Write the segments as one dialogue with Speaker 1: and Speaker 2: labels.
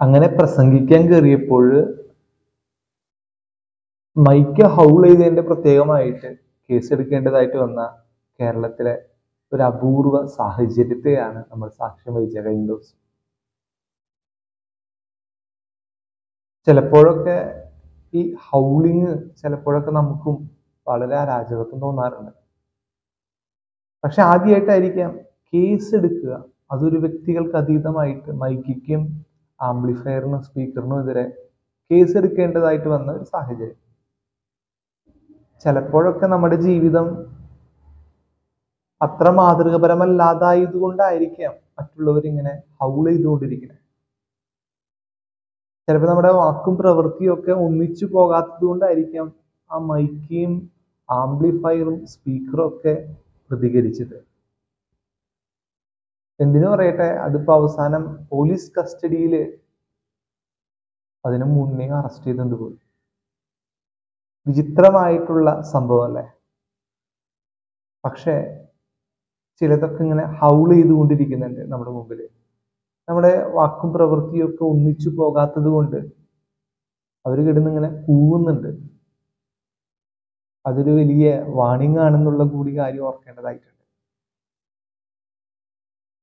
Speaker 1: അങ്ങനെ പ്രസംഗിക്കാൻ കയറിയപ്പോൾ മൈക്ക് ഹൗൾ ചെയ്തതിന്റെ പ്രത്യേകമായിട്ട് കേസെടുക്കേണ്ടതായിട്ട് വന്ന കേരളത്തിലെ ഒരു അപൂർവ സാഹചര്യത്തെയാണ് നമ്മൾ സാക്ഷ്യം വഹിച്ച കഴിഞ്ഞ ദിവസം. ചിലപ്പോഴൊക്കെ ഈ ഹൗളിങ് ചിലപ്പോഴൊക്കെ നമുക്കും വളരെ അരാജകത്വം തോന്നാറുണ്ട്. പക്ഷെ ആദ്യമായിട്ടായിരിക്കാം കേസ് എടുക്കുക അതൊരു വ്യക്തികൾക്ക് അതീതമായിട്ട് മൈക്കിക്കും ആംപ്ലിഫയറിനും സ്പീക്കറിനും എതിരെ കേസ് എടുക്കേണ്ടതായിട്ട് വന്ന ഒരു സാഹചര്യം. ചിലപ്പോഴൊക്കെ നമ്മുടെ ജീവിതം അത്ര മാതൃകപരമല്ലാതായതുകൊണ്ടായിരിക്കാം കൊണ്ടായിരിക്കാം മറ്റുള്ളവർ ഇങ്ങനെ ഹൗൾ ചെയ്തുകൊണ്ടിരിക്കുന്നത്. ചിലപ്പോൾ നമ്മുടെ വാക്കും പ്രവൃത്തിയും ഒക്കെ ഒന്നിച്ചു പോകാത്തത് കൊണ്ടായിരിക്കാം ആ മൈക്കിയും ആംപ്ലിഫയറും സ്പീക്കറും ഒക്കെ പ്രതികരിച്ചത്. എന്തിനു പറയട്ടെ അതിപ്പോ അവസാനം പോലീസ് കസ്റ്റഡിയിൽ അതിനു മുന്നേ അറസ്റ്റ് ചെയ്തുകൊണ്ട് പോയി. വിചിത്രമായിട്ടുള്ള സംഭവം അല്ലേ? പക്ഷേ ചിലതൊക്കെ ഇങ്ങനെ ഹൗൾ ചെയ്തുകൊണ്ടിരിക്കുന്നുണ്ട് നമ്മുടെ മുമ്പിൽ നമ്മുടെ വാക്കും പ്രവൃത്തിയും ഒക്കെ ഒന്നിച്ചു പോകാത്തത് കൊണ്ട് അവർ കിടന്ന് ഇങ്ങനെ കൂവുന്നുണ്ട്. അതൊരു വലിയ വാണിംഗ് ആണെന്നുള്ള കൂടി കാര്യം ഓർക്കേണ്ടതായിട്ടുണ്ട്.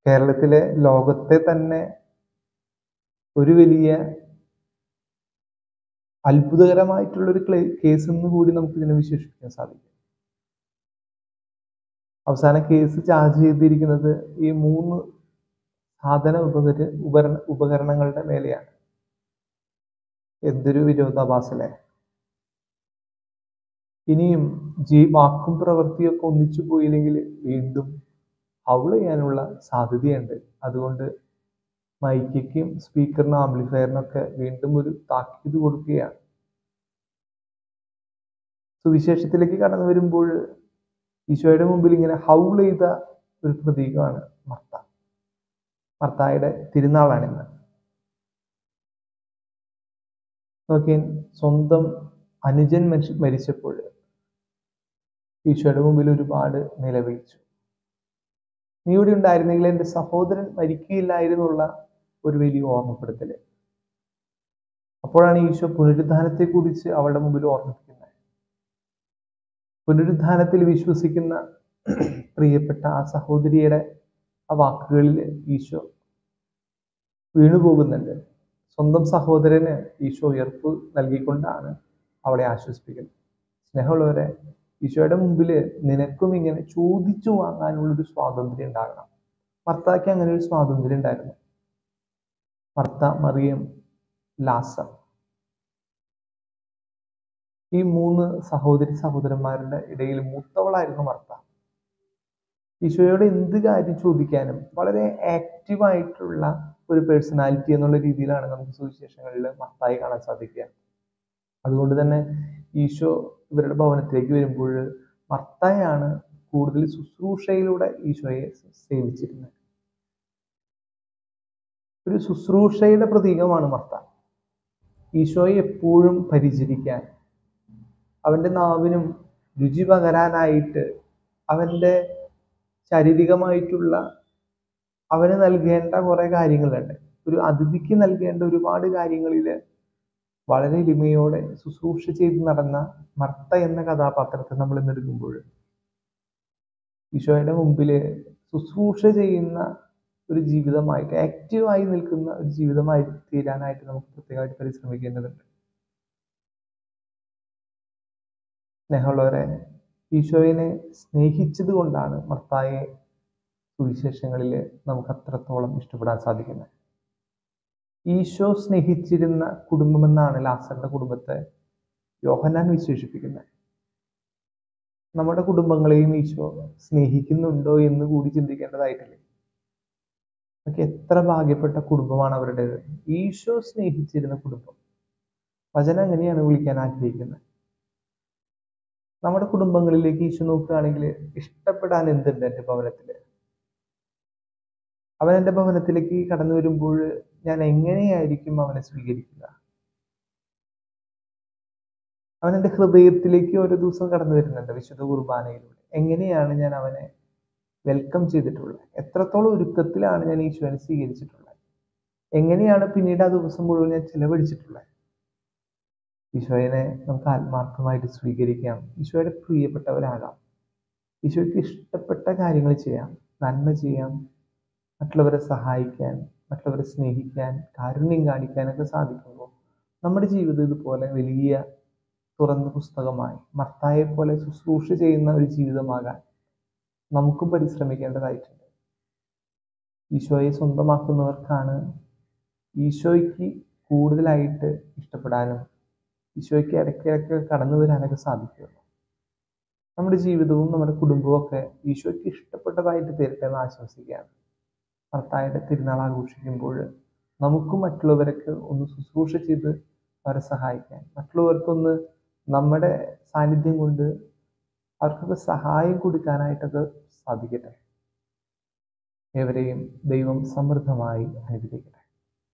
Speaker 1: കേരളത്തിലെ ലോകത്തെ തന്നെ ഒരു വലിയ അത്ഭുതകരമായിട്ടുള്ള ഒരു കേസ് എന്ന് കൂടി നമുക്ക് ഇതിനെ വിശേഷിപ്പിക്കാൻ സാധിക്കും. അവസാന കേസ് ചാർജ് ചെയ്തിരിക്കുന്നത് ഈ മൂന്ന് സാധന ഉപകര ഉപകരണ ഉപകരണങ്ങളുടെ മേലെയാണ്. എന്തൊരു വിരോധാഭാസല്ലേ? ഇനിയും ജീ വാക്കും പ്രവൃത്തിയൊക്കെ ഒന്നിച്ചു പോയില്ലെങ്കിൽ വീണ്ടും ഹൗൾ ചെയ്യാനുള്ള സാധ്യതയുണ്ട്. അതുകൊണ്ട് മൈക്കും സ്പീക്കറിനും ആംപ്ലിഫയറിനൊക്കെ വീണ്ടും ഒരു താക്കീത് കൊടുക്കുകയാണ്. സുവിശേഷത്തിലേക്ക് കടന്നു വരുമ്പോൾ ഈശോയുടെ മുമ്പിൽ ഇങ്ങനെ ഹൗൾ ചെയ്ത ഒരു പ്രതീകമാണ് മർത്ത. മർത്തായുടെ തിരുനാളാണിന്ന് നോക്കിയാൽ സ്വന്തം അനുജൻ മരിച്ചപ്പോൾ ഈശോയുടെ മുമ്പിൽ ഒരുപാട് നിലവിളിച്ചു. നീ ഇവിടെ ഉണ്ടായിരുന്നെങ്കിൽ എന്റെ സഹോദരൻ മരിക്കുകയില്ലായിരുന്നുള്ള ഒരു വലിയ ഓർമ്മപ്പെടുത്തൽ അപ്പോഴാണ് ഈശോ പുനരുദ്ധാനത്തെ കുറിച്ച് അവളുടെ മുമ്പിൽ ഓർമ്മിപ്പിക്കുന്നത്. പുനരുദ്ധാനത്തിൽ വിശ്വസിക്കുന്ന പ്രിയപ്പെട്ട ആ സഹോദരിയുടെ ആ വാക്കുകളിൽ ഈശോ വീണുപോകുന്നുണ്ട്. സ്വന്തം സഹോദരന് ഈശോ ഉയർപ്പ് നൽകിക്കൊണ്ടാണ് അവളെ ആശ്വസിപ്പിക്കുന്നത്. സ്നേഹമുള്ളവരെ ഈശോയുടെ മുമ്പിൽ നിനക്കും ഇങ്ങനെ ചോദിച്ചു വാങ്ങാനുള്ളൊരു സ്വാതന്ത്ര്യം ഉണ്ടാകണം. ഭർത്താക്ക് അങ്ങനെ ഒരു സ്വാതന്ത്ര്യം ഉണ്ടായിരുന്നു. ഭർത്ത മറിയം ലാസർ. ഈ മൂന്ന് സഹോദരി സഹോദരന്മാരുടെ ഇടയിൽ മൂത്തവളായിരുന്നു ഭർത്ത. ഈശോയോട് എന്ത് കാര്യം ചോദിക്കാനും വളരെ ആക്റ്റീവായിട്ടുള്ള ഒരു പേഴ്സണാലിറ്റി എന്നുള്ള രീതിയിലാണ് നമുക്ക് സുവിശേഷങ്ങളിൽ മർത്തായി കാണാൻ സാധിക്കുക. അതുകൊണ്ട് തന്നെ ഈശോ ഇവരുടെ ഭവനത്തിലേക്ക് വരുമ്പോൾ മർത്തായാണ് കൂടുതൽ ശുശ്രൂഷയിലൂടെ ഈശോയെ സേവിച്ചിരുന്നത്. ഒരു ശുശ്രൂഷയുടെ പ്രതീകമാണ് മർത്ത ഈശോയെ എപ്പോഴും പരിചരിക്കാൻ അവന്റെ നാവിനും രുചി പകരാനായിട്ട് അവന്റെ ശാരീരികമായിട്ടുള്ള അവന് നൽകേണ്ട കുറെ കാര്യങ്ങളുണ്ട്. ഒരു അതിഥിക്ക് നൽകേണ്ട ഒരുപാട് കാര്യങ്ങളിൽ വളരെ എളിമയോടെ ശുശ്രൂഷ ചെയ്ത് നടന്ന മർത്ത എന്ന കഥാപാത്രത്തെ നമ്മൾ ഇന്നെടുക്കുമ്പോൾ ഈശോയുടെ മുമ്പിൽ ശുശ്രൂഷ ചെയ്യുന്ന ഒരു ജീവിതമായിട്ട് ആക്റ്റീവായി നിൽക്കുന്ന ഒരു ജീവിതമായി തീരാനായിട്ട് നമുക്ക് പ്രത്യേകമായിട്ട് പരിശ്രമിക്കേണ്ടതുണ്ട്. സ്നേഹമുള്ളവരെ ഈശോയിനെ സ്നേഹിച്ചത് കൊണ്ടാണ് മർത്തായെ സുവിശേഷങ്ങളിൽ നമുക്ക് അത്രത്തോളം ഇഷ്ടപ്പെടാൻ സാധിക്കുന്നത്. ഈശോ സ്നേഹിച്ചിരുന്ന കുടുംബമെന്നാണ് ലാസറിന്റെ കുടുംബത്തെ യോഹനാൻ വിശേഷിപ്പിക്കുന്നത്. നമ്മുടെ കുടുംബങ്ങളെയും ഈശോ സ്നേഹിക്കുന്നുണ്ടോ എന്ന് കൂടി ചിന്തിക്കേണ്ടതായിട്ടില്ലേ? നമുക്ക് എത്ര ഭാഗ്യപ്പെട്ട കുടുംബമാണ് അവരുടേത് ഈശോ സ്നേഹിച്ചിരുന്ന കുടുംബം. വചനം എങ്ങനെയാണ് വിളിക്കാൻ ആഗ്രഹിക്കുന്നത്? നമ്മുടെ കുടുംബങ്ങളിലേക്ക് ഈശോ നോക്കുകയാണെങ്കിൽ ഇഷ്ടപ്പെടാൻ എന്തുണ്ട് എന്റെ ഭവനത്തിൽ? അവൻ എന്റെ ഭവനത്തിലേക്ക് കടന്നു വരുമ്പോൾ ഞാൻ എങ്ങനെയായിരിക്കും അവനെ സ്വീകരിക്കുക? അവൻ എന്റെ ഹൃദയത്തിലേക്ക് ഓരോ ദിവസം കടന്നു വരുന്നുണ്ട് വിശുദ്ധ കുർബാനയിലൂടെ. എങ്ങനെയാണ് ഞാൻ അവനെ വെൽക്കം ചെയ്തിട്ടുള്ളത്? എത്രത്തോളം ഒരുക്കത്തിലാണ് ഞാൻ ഈശോനെ സ്വീകരിച്ചിട്ടുള്ളത്? എങ്ങനെയാണ് പിന്നീട് ആ ദിവസം മുഴുവൻ ഞാൻ ചിലവഴിച്ചിട്ടുള്ളത്? ഈശോയെ നമുക്ക് ആത്മാർത്ഥമായിട്ട് സ്വീകരിക്കാം. ഈശോയുടെ പ്രിയപ്പെട്ടവരാകാം. ഈശോയ്ക്ക് ഇഷ്ടപ്പെട്ട കാര്യങ്ങൾ ചെയ്യാം. നന്മ ചെയ്യാം. മറ്റുള്ളവരെ സഹായിക്കാൻ മറ്റുള്ളവരെ സ്നേഹിക്കാൻ കാരുണ്യം കാണിക്കാനൊക്കെ സാധിക്കുമ്പോൾ നമ്മുടെ ജീവിതം ഇതുപോലെ വലിയ തുറന്ന പുസ്തകമായി മർത്തായെ പോലെ ശുശ്രൂഷ ചെയ്യുന്ന ഒരു ജീവിതമാകാൻ നമുക്കും പരിശ്രമിക്കേണ്ടതായിട്ടുണ്ട്. ഈശോയെ സ്വന്തമാക്കുന്നവർക്കാണ് ഈശോയ്ക്ക് കൂടുതലായിട്ട് ഇഷ്ടപ്പെടാനും ഈശോയ്ക്ക് ഇടയ്ക്കിടയ്ക്ക് കടന്നു വരാനൊക്കെ സാധിക്കുള്ളൂ നമ്മുടെ ജീവിതവും നമ്മുടെ കുടുംബവും ഒക്കെ ഈശോയ്ക്ക് ഇഷ്ടപ്പെട്ടതായിട്ട് തീരട്ടെ എന്ന് ആശംസിക്കുകയാണ്. ഭർത്തായുടെ തിരുനാൾ ആഘോഷിക്കുമ്പോൾ നമുക്കും മറ്റുള്ളവരൊക്കെ ഒന്ന് ശുശ്രൂഷ ചെയ്ത് അവരെ സഹായിക്കാൻ. മറ്റുള്ളവർക്കൊന്ന് നമ്മുടെ സാന്നിധ്യം കൊണ്ട് അവർക്കൊക്കെ സഹായം കൊടുക്കാനായിട്ടൊക്കെ സാധിക്കട്ടെ. ഏവരെയും ദൈവം സമൃദ്ധമായി അനുഗ്രഹിക്കട്ടെ.